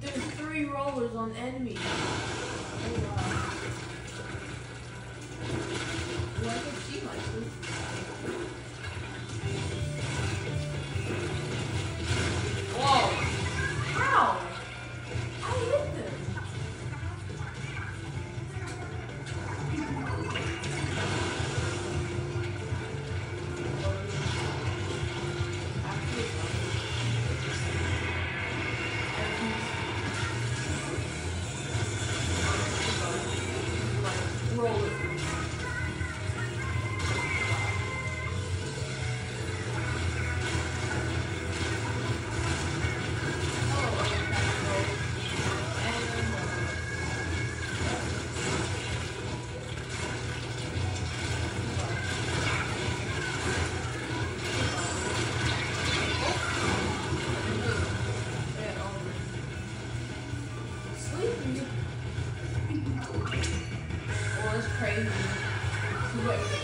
There's three rollers on enemies. Oh, uh, wow. Well, I can see myself. roll it. 对。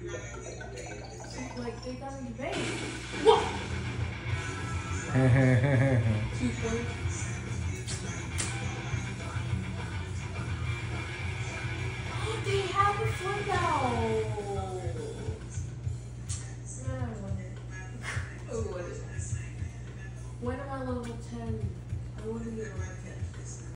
Like they. What? Oh, they have a oh, what is that? When am I level 10? I want to get level 10.